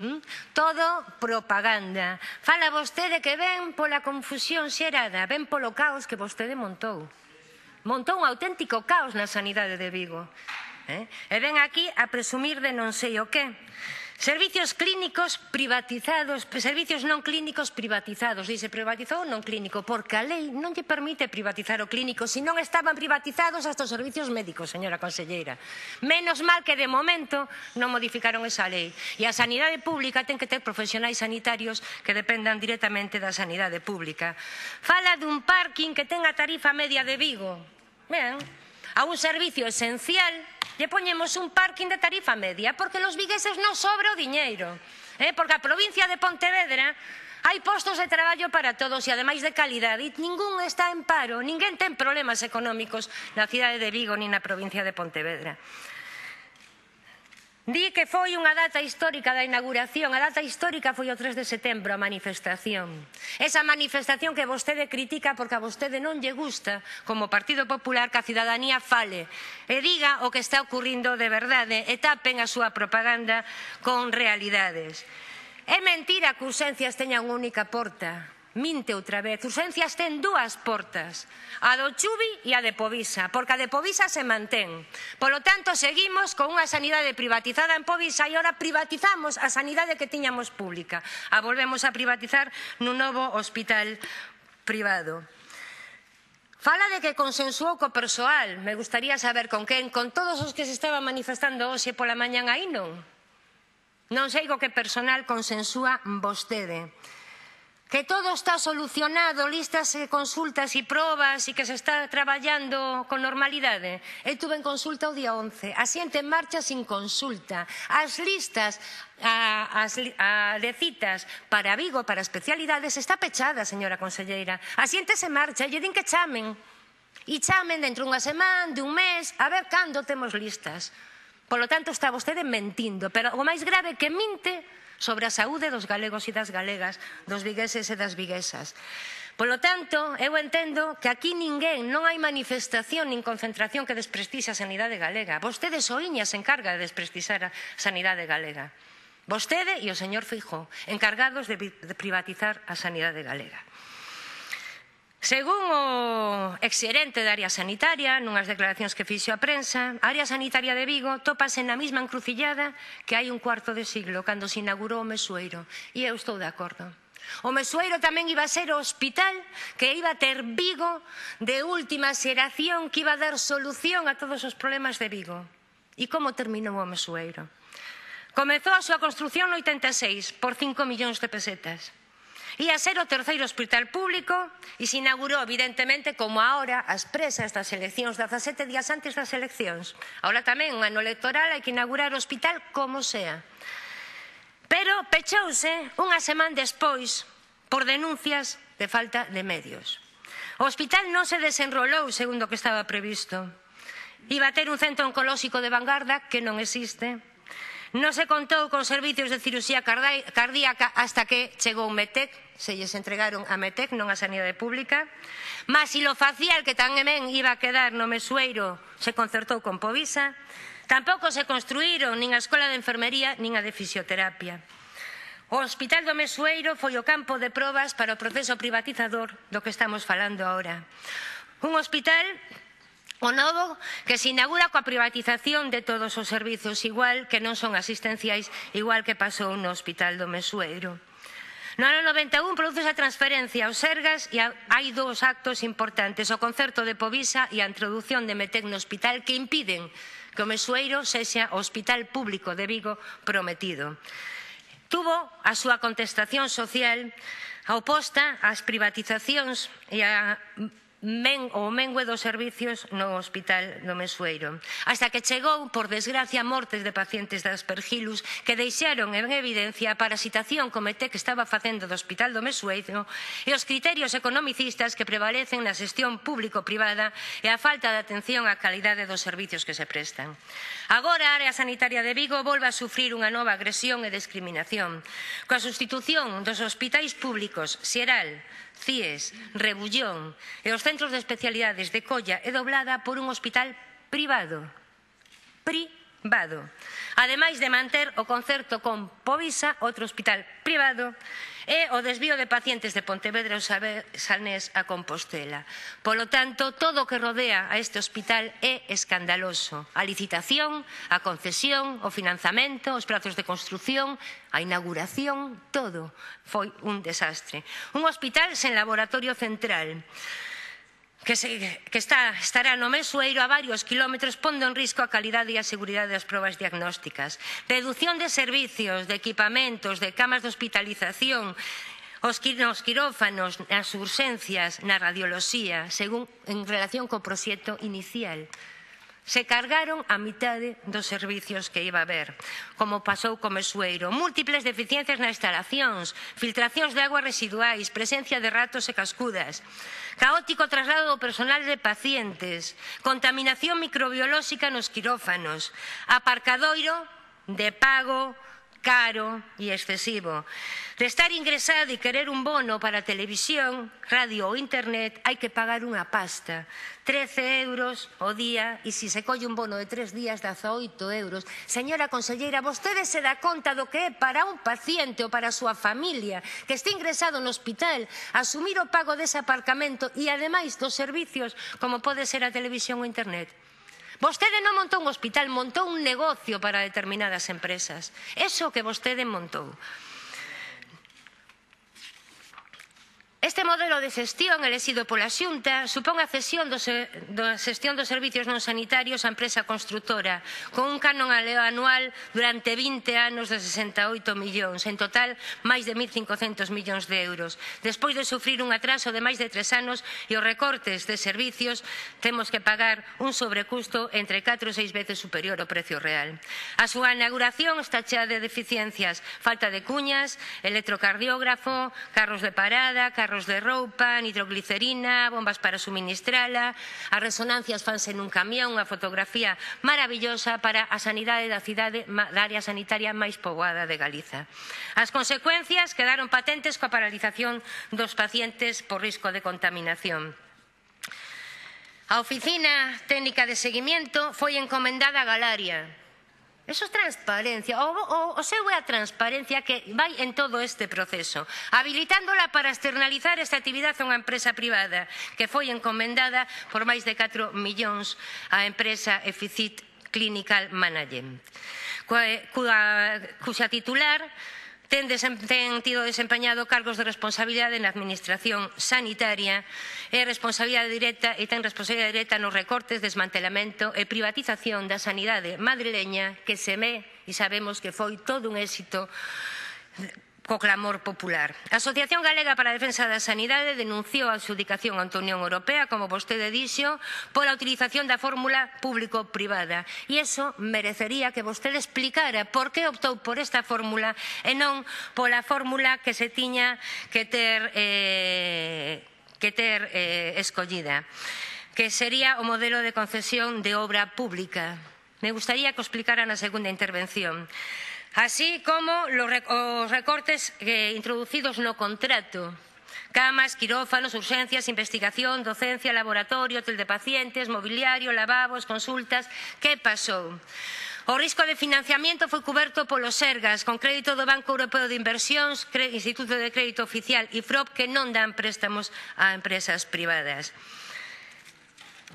¿Mm? Todo propaganda. Fala vostede que ven pola confusión xerada, ven polo caos que vostede montou. Montou un auténtico caos na sanidade de Vigo. Eh? E ven aquí a presumir de non sei o que. Servicios clínicos privatizados, servicios non clínicos privatizados. Dice, privatizou non clínico, porque a lei non lle permite privatizar o clínico, se non estaban privatizados hasta os servicios médicos, señora conselleira. Menos mal que de momento non modificaron esa lei. E a sanidade pública ten que ter profesionais sanitarios que dependan directamente da sanidade pública. Fala dun parking que ten a tarifa media de Vigo. Ben, a un servicio esencial lle poñemos un parking de tarifa media, porque los vigueses non sobra o diñeiro, eh? porque a provincia de Pontevedra Hai postos de traballo para todos e ademais de calidade e ningún está en paro, ninguén ten problemas económicos na cidade de Vigo ni na provincia de Pontevedra. Di que foi unha data histórica da inauguración. A data histórica foi o 3 de setembro, a manifestación. Esa manifestación que vostede critica porque a vostede non lle gusta, como Partido Popular, que a cidadanía fale e diga o que está ocurrindo de verdade e tapen a súa propaganda con realidades. É mentira que urxencias teñan unha única porta minte outra vez. Urxencias ten dúas portas, a do Chubi e a de Povisa, porque a de Povisa se mantén. Polo tanto, seguimos con unha sanidade privatizada en Povisa e ora privatizamos a sanidade que tiñamos pública. A volvemos a privatizar nun novo hospital privado. Fala de que consensuou co persoal. Me gustaría saber con quen, con todos os que se estaban manifestando hoxe pola mañan aí non. Non sei co que personal consensúa vostede que todo está solucionado, listas e consultas e probas e que se está traballando con normalidade. Eu ¿eh? tuve en consulta o día 11, a xente en marcha sin consulta. As listas a, as, a, de citas para Vigo, para especialidades, está pechada, señora conselleira. A xente se marcha, lle din que chamen. E chamen dentro unha semana, dun mes, a ver cando temos listas. Polo tanto, está vostede mentindo, pero o máis grave que minte sobre a saúde dos galegos e das galegas, dos vigueses e das viguesas. Polo tanto, eu entendo que aquí ninguén, non hai manifestación nin concentración que desprestixe a sanidade galega. Vostede soiña se encarga de desprestixar a sanidade galega. Vostede e o señor Feijó, encargados de privatizar a sanidade galega. Según o exxerente da área sanitaria, nunhas declaracións que fixo a prensa, a área sanitaria de Vigo topase na mesma encrucillada que hai un cuarto de siglo, cando se inaugurou o Mesueiro. E eu estou de acordo. O Mesueiro tamén iba a ser o hospital que iba a ter Vigo de última xeración que iba a dar solución a todos os problemas de Vigo. E como terminou o Mesueiro? Comezou a súa construción no 86 por 5 millóns de pesetas. Ia ser o terceiro hospital público e se inaugurou, evidentemente, como ahora, as presas das eleccións, 17 días antes das eleccións. Ahora tamén, un ano electoral, hai que inaugurar o hospital como sea. Pero pechouse unha semana despois por denuncias de falta de medios. O hospital non se desenrolou segundo o que estaba previsto. Iba a ter un centro oncolóxico de vanguarda que non existe, Non se contou con servicios de cirusía cardíaca hasta que chegou METEC, se lles entregaron a METEC, non a Sanidade Pública. Mas facial que tan emén iba a quedar no Mesueiro, se concertou con Povisa. Tampouco se construíron nin a Escola de Enfermería nin a de Fisioterapia. O Hospital do Mesueiro foi o campo de probas para o proceso privatizador do que estamos falando ahora. Un hospital O novo que se inaugura coa privatización de todos os servizos igual que non son asistenciais, igual que pasou no Hospital do Mesueiro. No ano 91 produce a transferencia aos Sergas e hai dous actos importantes, o concerto de Povisa e a introducción de Metec no hospital que impiden que o Mesueiro sexa o hospital público de Vigo prometido. Tuvo a súa contestación social oposta ás privatizacións e a men, o mengue dos servicios no Hospital do Mesueiro. Hasta que chegou, por desgracia, mortes de pacientes de aspergillus que deixaron en evidencia a parasitación comité que estaba facendo do Hospital do Mesueiro e os criterios economicistas que prevalecen na xestión público-privada e a falta de atención á calidade dos servicios que se prestan. Agora, a área sanitaria de Vigo volve a sufrir unha nova agresión e discriminación. Coa sustitución dos hospitais públicos Xeral, CIES, Rebullón e os centros de especialidades de Colla e doblada por un hospital privado. Privado. Ademais de manter o concerto con Povisa, outro hospital privado, e o desvío de pacientes de Pontevedra ou Salnés a Compostela. Polo tanto, todo o que rodea a este hospital é escandaloso. A licitación, a concesión, o financiamento, os prazos de construción, a inauguración, todo foi un desastre. Un hospital sen laboratorio central que, se, que está, estará no mesueiro a varios quilómetros pondo en risco a calidade e a seguridade das probas diagnósticas. Reducción de servicios, de equipamentos, de camas de hospitalización, os nos quirófanos, nas urxencias, na radioloxía, según en relación co proxecto inicial se cargaron a mitade dos servicios que iba a haber, como pasou co Mesueiro. Múltiples deficiencias nas instalacións, filtracións de aguas residuais, presencia de ratos e cascudas, caótico traslado do personal de pacientes, contaminación microbiolóxica nos quirófanos, aparcadoiro de pago caro e excesivo. De estar ingresado e querer un bono para televisión, radio ou internet, hai que pagar unha pasta. 13 euros o día e se se colle un bono de tres días, 18 euros. Señora conselleira, vostede se dá conta do que é para un paciente ou para a súa familia que está ingresado no hospital asumir o pago dese aparcamento e ademais dos servicios como pode ser a televisión ou internet. Vostede non montou un hospital, montou un negocio para determinadas empresas. Eso que vostede montou. Este modelo de xestión elexido pola Xunta supón a cesión do, da xestión dos servicios non sanitarios á empresa construtora, con un canon anual durante 20 anos de 68 millóns, en total máis de 1.500 millóns de euros. Despois de sufrir un atraso de máis de tres anos e os recortes de servicios, temos que pagar un sobrecusto entre 4 e 6 veces superior ao precio real. A súa inauguración está chea de deficiencias, falta de cuñas, electrocardiógrafo, carros de parada, carros fornos de roupa, nitroglicerina, bombas para suministrala, as resonancias fanse nun camión, unha fotografía maravillosa para a sanidade da cidade da área sanitaria máis poboada de Galiza. As consecuencias quedaron patentes coa paralización dos pacientes por risco de contaminación. A Oficina Técnica de Seguimiento foi encomendada a Galaria, Eso é transparencia. O, o, o seu é a transparencia que vai en todo este proceso, habilitándola para externalizar esta actividade a unha empresa privada que foi encomendada por máis de 4 millóns á empresa Eficit Clinical Management, cua, cuxa titular ten, ten tido desempeñado cargos de responsabilidade na Administración sanitaria e responsabilidade directa e ten responsabilidade directa nos recortes, desmantelamento e privatización da sanidade madrileña que se me e sabemos que foi todo un éxito co clamor popular. A Asociación Galega para a Defensa da Sanidade denunciou a adjudicación ante a Unión Europea, como vostede dixo, pola utilización da fórmula público-privada. E iso merecería que vostede explicara por que optou por esta fórmula e non pola fórmula que se tiña que ter, eh, que ter eh, escollida que sería o modelo de concesión de obra pública. Me gustaría que o explicara na segunda intervención así como os recortes eh, introducidos no contrato camas, quirófanos, urxencias, investigación, docencia, laboratorio, hotel de pacientes, mobiliario, lavabos, consultas... Que pasou? O risco de financiamento foi cuberto polos Sergas, con crédito do Banco Europeo de Inversións, Instituto de Crédito Oficial e FROP, que non dan préstamos a empresas privadas.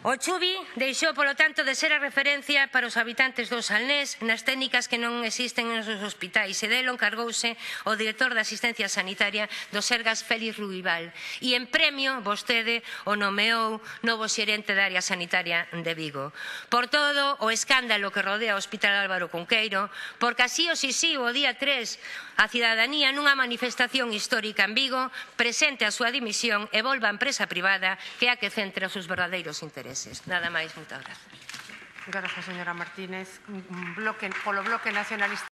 O Chubi deixou, polo tanto, de ser a referencia para os habitantes do Salnés nas técnicas que non existen nos hospitais e delo encargouse o director de asistencia sanitaria do Sergas Félix Ruibal e en premio vostede o nomeou novo xerente da área sanitaria de Vigo. Por todo o escándalo que rodea o Hospital Álvaro Cunqueiro, porque así o sí o día 3 a cidadanía nunha manifestación histórica en Vigo presente a súa dimisión e volva a empresa privada que é a que centra os seus verdadeiros intereses. intereses. Nada más, muchas gracias. Gracias, señora Martínez. Bloque, por lo bloque nacionalista.